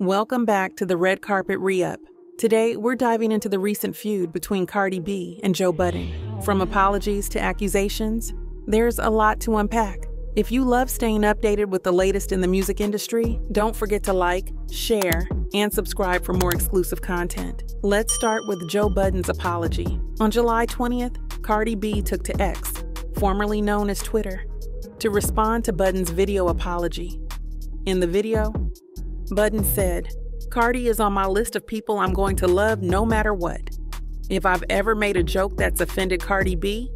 Welcome back to the Red Carpet Re Up. Today, we're diving into the recent feud between Cardi B and Joe Budden. From apologies to accusations, there's a lot to unpack. If you love staying updated with the latest in the music industry, don't forget to like, share, and subscribe for more exclusive content. Let's start with Joe Budden's apology. On July 20th, Cardi B took to X, formerly known as Twitter, to respond to Budden's video apology. In the video, Budden said, Cardi is on my list of people I'm going to love no matter what. If I've ever made a joke that's offended Cardi B,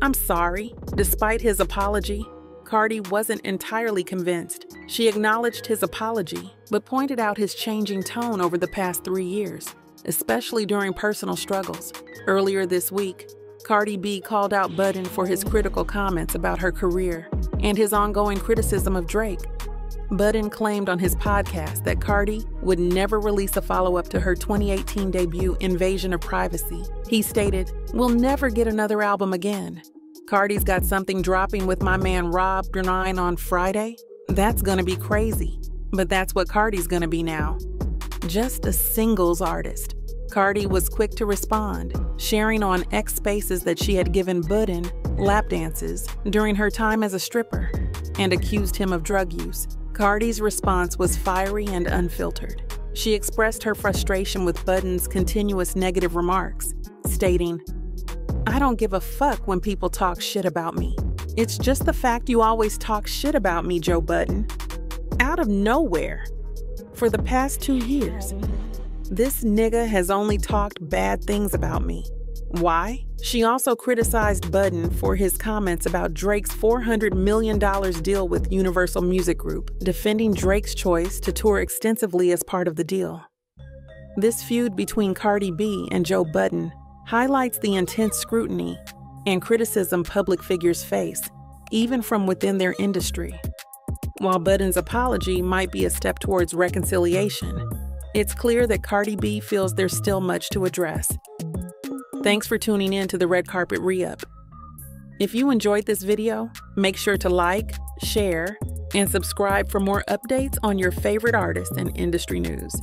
I'm sorry. Despite his apology, Cardi wasn't entirely convinced. She acknowledged his apology, but pointed out his changing tone over the past three years, especially during personal struggles. Earlier this week, Cardi B called out Budden for his critical comments about her career and his ongoing criticism of Drake. Budden claimed on his podcast that Cardi would never release a follow up to her 2018 debut, Invasion of Privacy. He stated, We'll never get another album again. Cardi's got something dropping with my man Rob49 on Friday. That's gonna be crazy. But that's what Cardi's gonna be now. Just a singles artist. Cardi was quick to respond, sharing on X Spaces that she had given Budden lap dances during her time as a stripper and accused him of drug use. Cardi's response was fiery and unfiltered. She expressed her frustration with Budden's continuous negative remarks, stating, I don't give a fuck when people talk shit about me. It's just the fact you always talk shit about me, Joe Budden. Out of nowhere. For the past two years, this nigga has only talked bad things about me. Why? She also criticized Budden for his comments about Drake's $400 million deal with Universal Music Group, defending Drake's choice to tour extensively as part of the deal. This feud between Cardi B and Joe Budden highlights the intense scrutiny and criticism public figures face, even from within their industry. While Budden's apology might be a step towards reconciliation, it's clear that Cardi B feels there's still much to address. Thanks for tuning in to the Red Carpet Re-Up. If you enjoyed this video, make sure to like, share, and subscribe for more updates on your favorite artists and industry news.